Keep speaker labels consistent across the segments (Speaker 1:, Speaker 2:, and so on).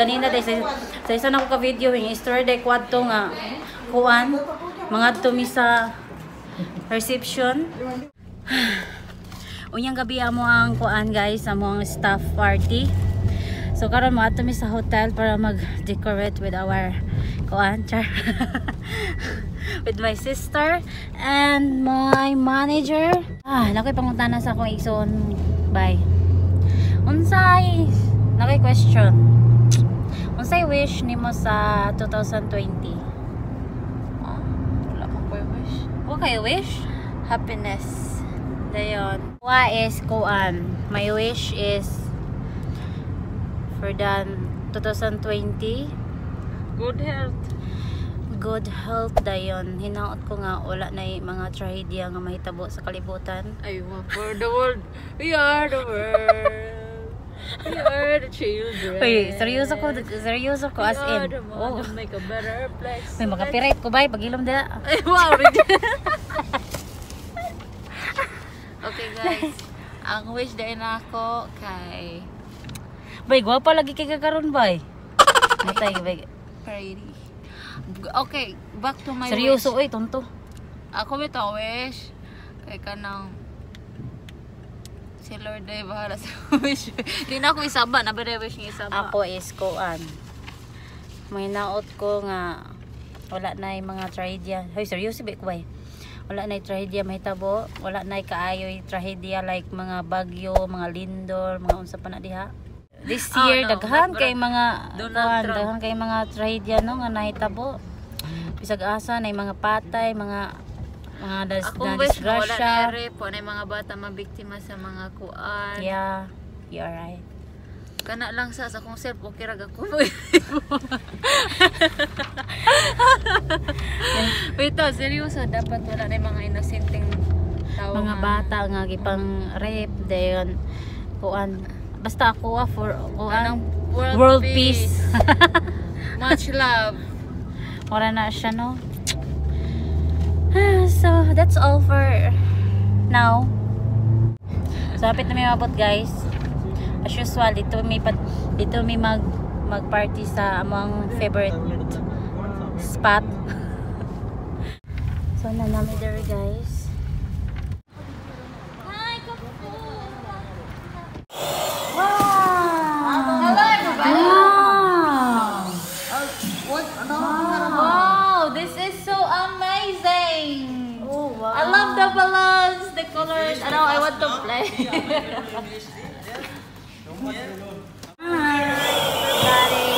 Speaker 1: ganina day sa, sa isa na ko ka video yung story day kwadto nga kuan mga tumi sa reception. Unyang gabi amo ang kuan guys, amo ang staff party. So karon mo ato mi sa hotel para mag-decorate with our kuan char. with my sister and my manager. Ah, nakoy pangutana sa akong igsoon. Bye. Unsay nakoy question. Unsay wish nimo sa 2020?
Speaker 2: Ah, wala ko po wish.
Speaker 1: Wa kay wish?
Speaker 2: Happiness.
Speaker 1: Dayon. Wa is kuan. My wish is for the 2020
Speaker 2: Good health.
Speaker 1: good health dayon. Hinaot ko nga wala na mga trahedya nga mahitabo sa kalibutan.
Speaker 2: Want for the world. We are the world. We are the children.
Speaker 1: Uy, seryoso ko, seryoso ko as
Speaker 2: We are
Speaker 1: in.
Speaker 2: the
Speaker 1: Oh.
Speaker 2: make a better place.
Speaker 1: May makapirit ko bay pagilom dila.
Speaker 2: Ay, wow, okay, guys. Ang wish din ako kay
Speaker 1: Bay, gwapa lagi kay kakaron bay. Natay bay.
Speaker 2: Prairie. Okay, back to my
Speaker 1: Seryoso
Speaker 2: wish.
Speaker 1: oy, tonto.
Speaker 2: Ako may wish kay kanang si Lord ay bahala sa wish. Di na ako isaba, na ba wish niya isaba?
Speaker 1: Ako is kuan. May naot ko nga wala na yung mga trahedya. Hoy, seryoso ba ko? Wala na yung trahedya mahitabo. Wala na yung kaayoy trahedya like mga bagyo, mga lindol, mga unsa pa na diha. This
Speaker 2: Oh,
Speaker 1: year,
Speaker 2: no.
Speaker 1: daghan kay mga kuan, daghan kay mga trahedya no nga nahitabo. Bisag asa na yung mga patay, mga mga das,
Speaker 2: Ako
Speaker 1: na
Speaker 2: wish na wala
Speaker 1: disgrasya.
Speaker 2: po na mga bata mabiktima sa mga kuan.
Speaker 1: Yeah, you're right.
Speaker 2: Kana lang sa sa kong self okay ra ako. Wait, ah, seryoso dapat wala na mga inosenteng tao.
Speaker 1: mga
Speaker 2: nga-
Speaker 1: bata nga gipang rape dayon kuan basta ako ah, for kuan
Speaker 2: Anong world,
Speaker 1: World
Speaker 2: peace.
Speaker 1: peace.
Speaker 2: Much love.
Speaker 1: wala na siya no so that's all for now. So hapit na may mabot guys. As usual dito may pat, dito may mag mag party sa among favorite spot. So na namin there guys
Speaker 2: to play.
Speaker 1: Hi, everybody.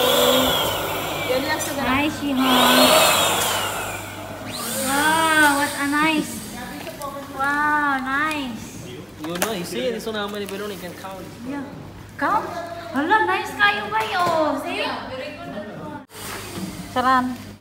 Speaker 2: Yun lang sa
Speaker 1: Hi, Shihon. Wow, what a nice. Wow, nice.
Speaker 3: You know, you see this one how many balloon you can count.
Speaker 1: Yeah. Come. Hala, nice kayo ba yun? See? Saran.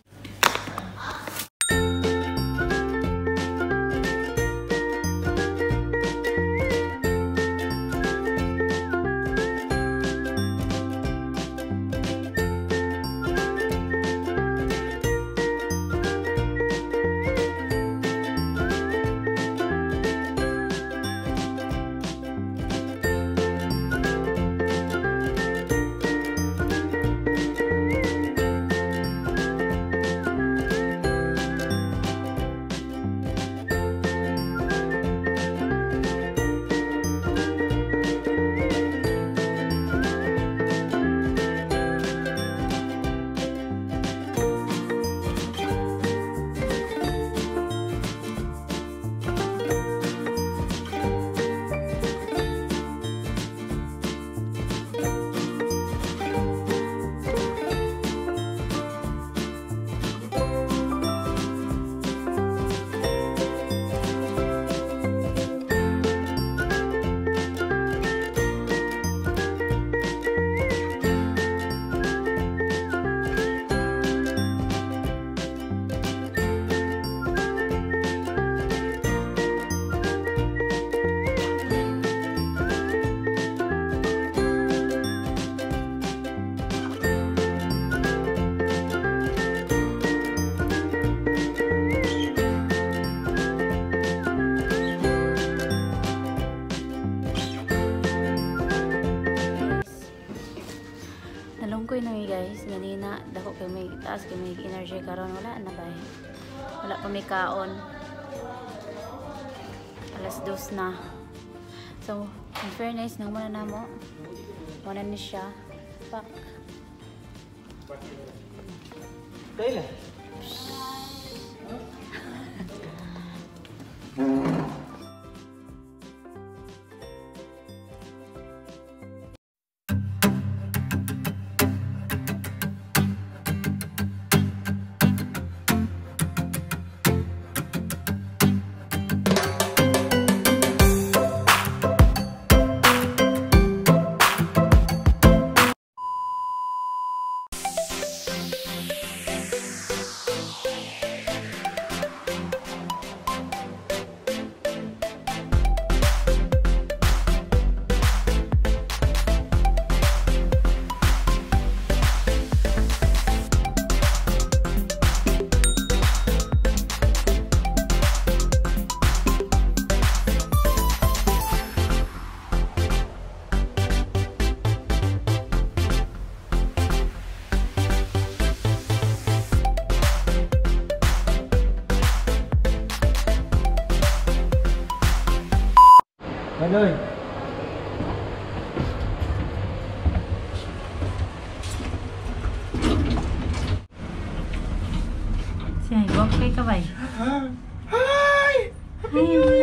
Speaker 1: Wala pa may kaon. Alas dos na. So, in fairness, nang muna na mo. Muna ni siya. Pak.
Speaker 3: Kailan? Manoy.
Speaker 1: happy.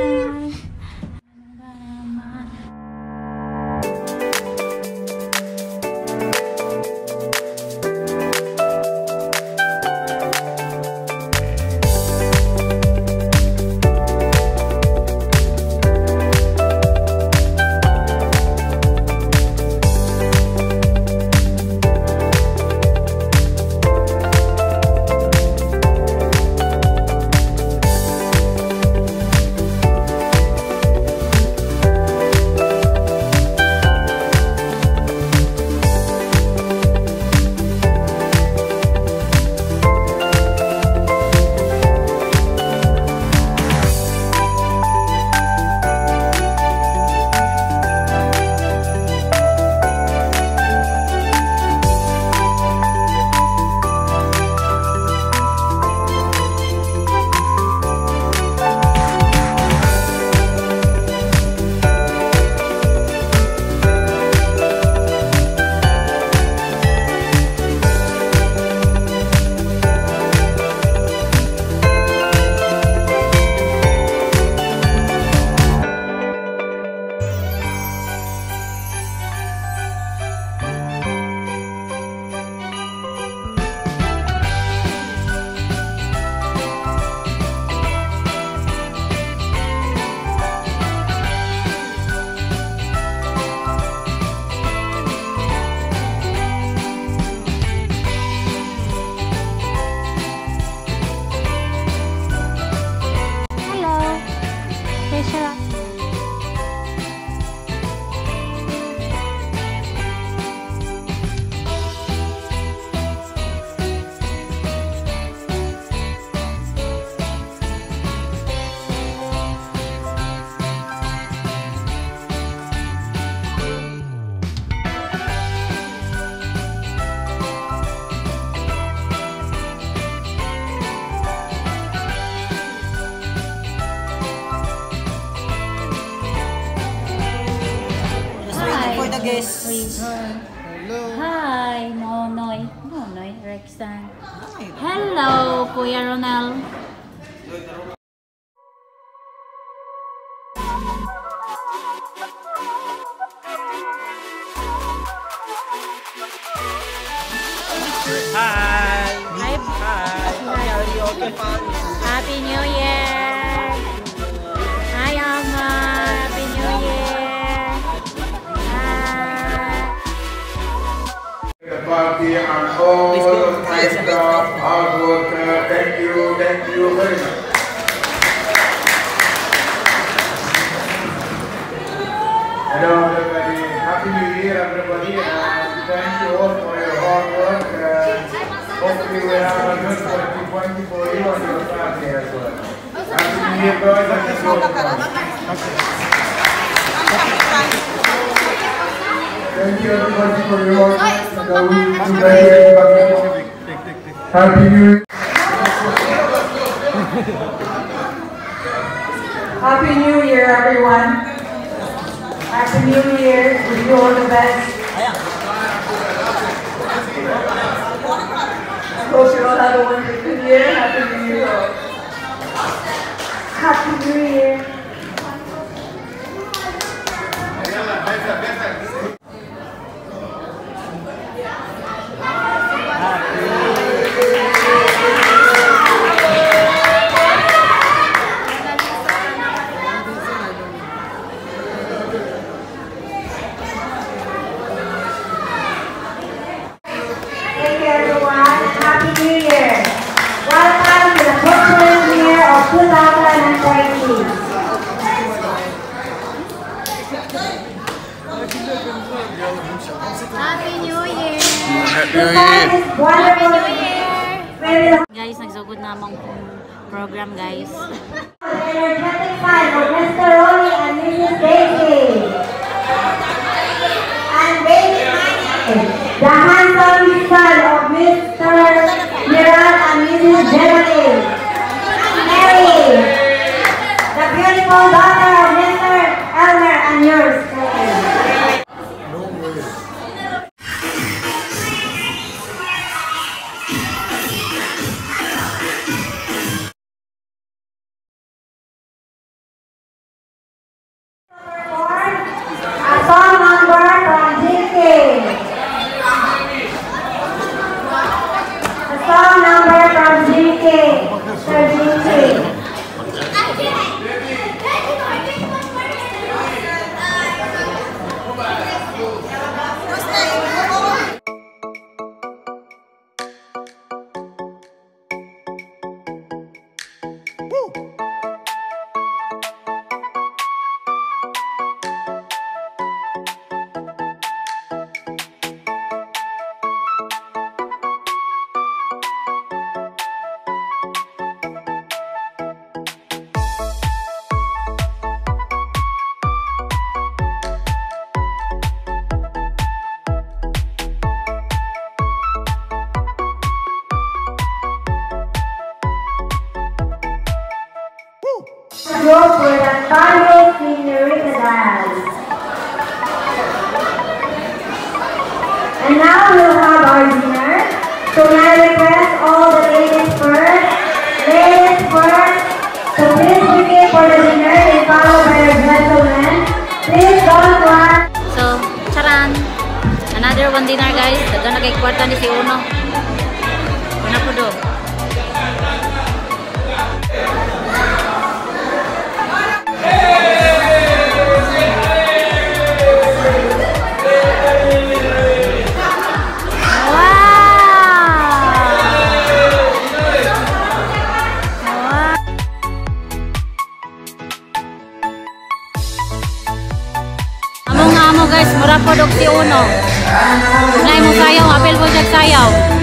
Speaker 4: time. Party and all of my staff, hard worker. Thank you, thank you very much. Hello everybody, Happy New Year everybody and thank you all for your hard work. Uh, hopefully we have a good 2020 for you and your family as well. Happy New Year guys and let's go. Thank you everybody for your work. Happy New Year.
Speaker 5: Happy New Year, everyone. Happy New Year. Wish you all the best. Hope you all have a wonderful year. Happy Mr. Elmer, and yours.
Speaker 1: si Uno. Nay mo sayaw, apel po siya sayaw.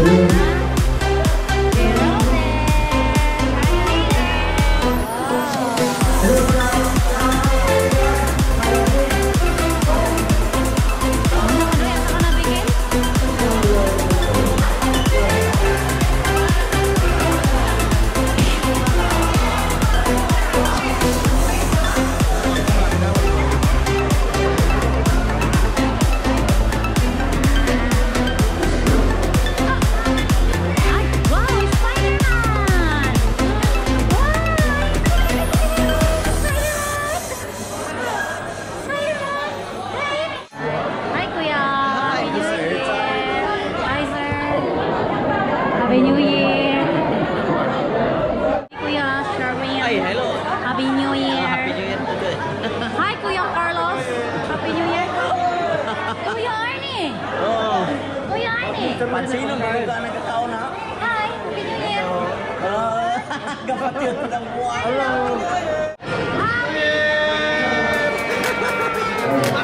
Speaker 6: Yeah.
Speaker 1: Oh. Kuya ni. Pansin
Speaker 6: mo ba 'yung anak
Speaker 1: ko na? Hi, video niya. Oh. Gabi sedang buwan. Hello. Hi. Hi.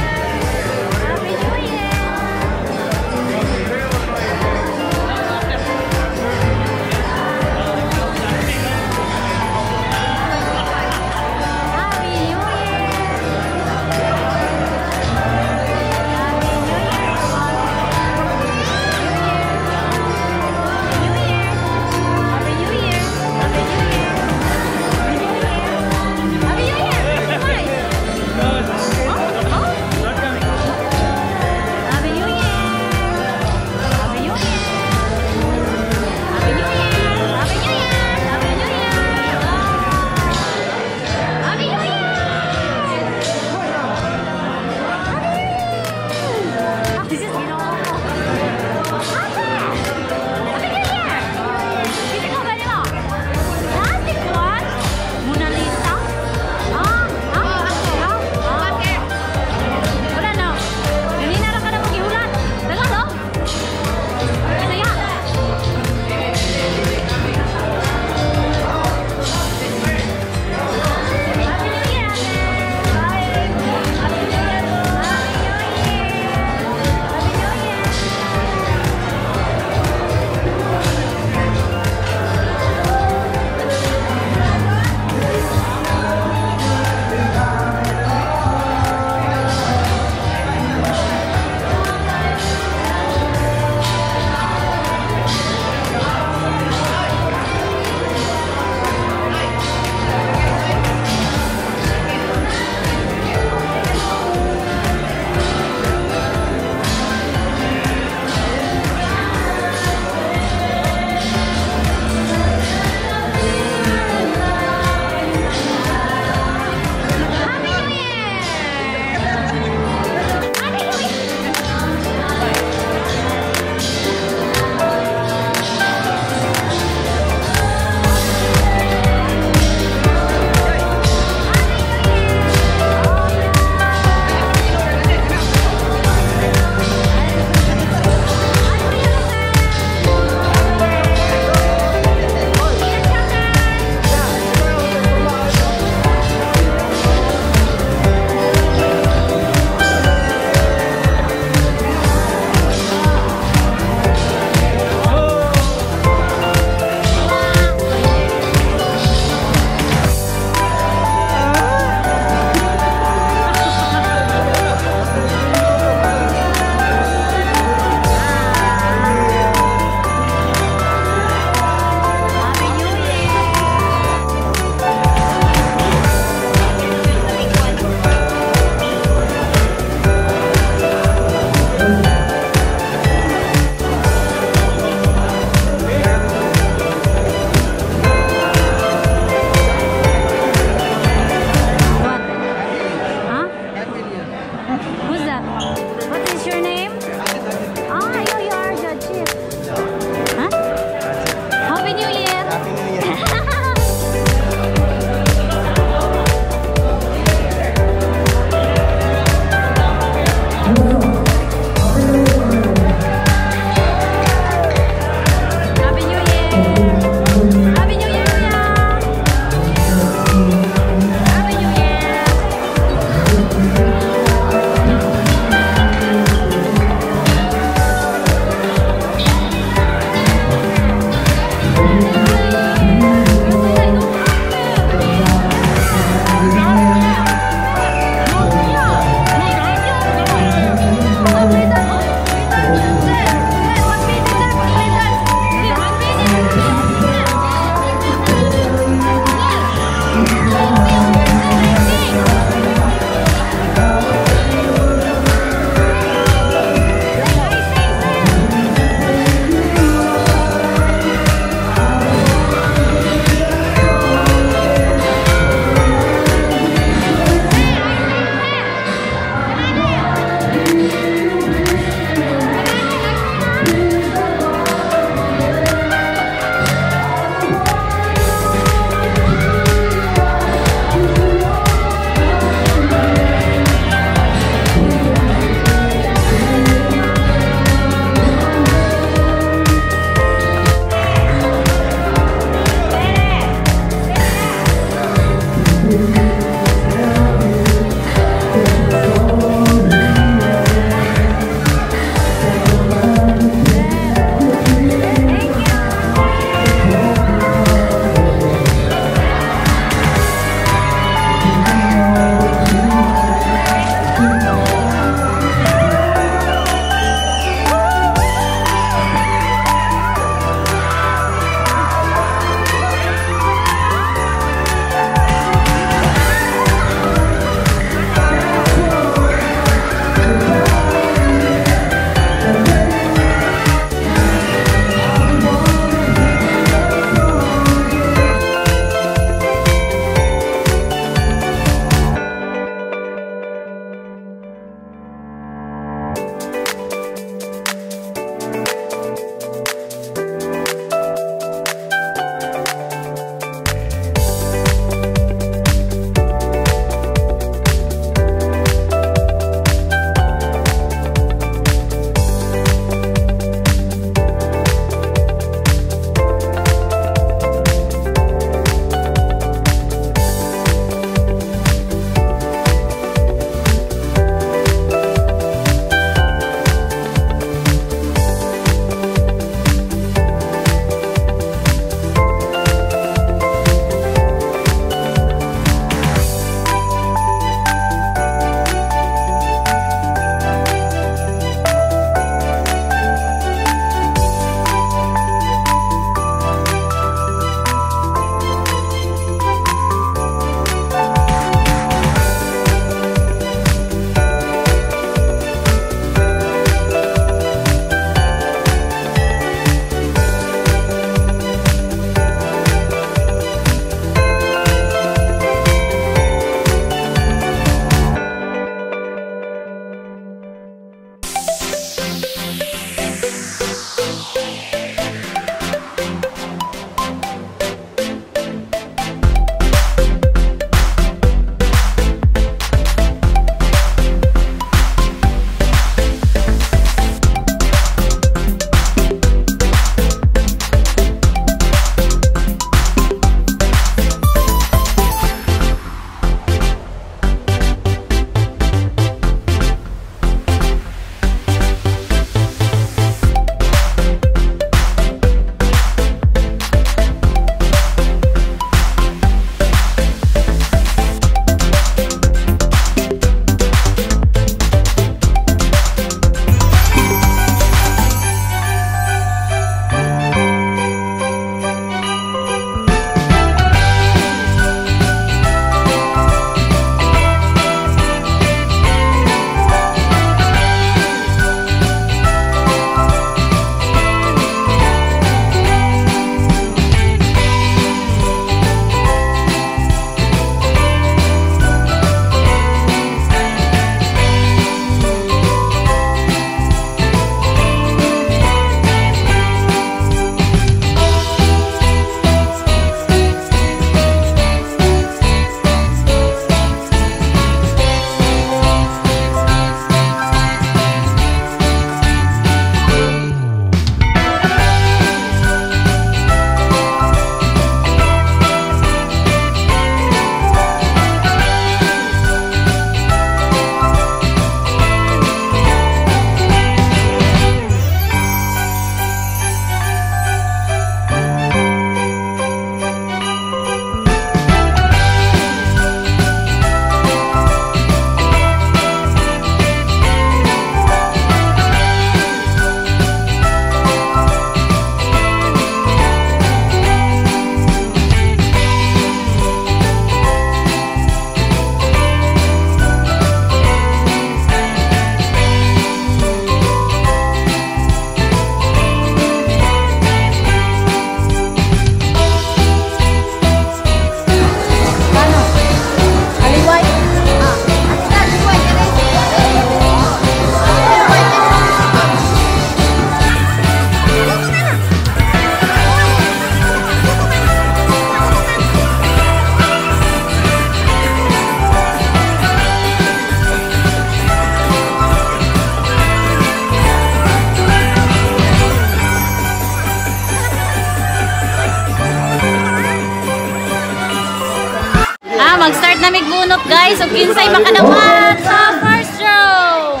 Speaker 1: Mag-start na migbunot guys. Ug kinsay makadawat sa first draw.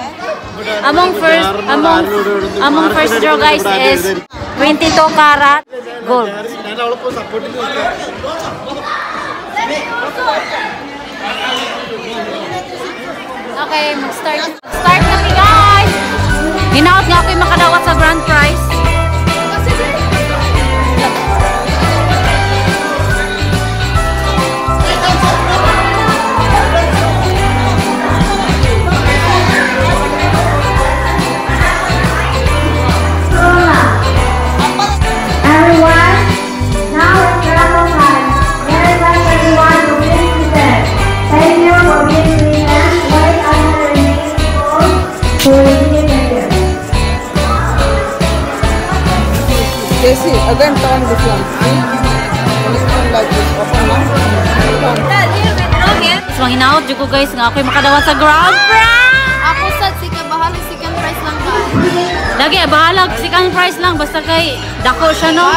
Speaker 1: Among first among among first draw guys is 22 karat gold. Okay, mag-start. Start na mi guys. Hinaot nga ako yung makadawat sa grand prize.
Speaker 5: To receive the gift.
Speaker 7: Casey, again turn this one. See? This one like this. Open.
Speaker 1: So, ang hinaot dyan ko guys nga ako'y makadawat sa grand prize.
Speaker 2: Ako sad si kabahalag second prize lang ka.
Speaker 1: Lagi, bahala. Second prize lang. Basta kay dako siya, no?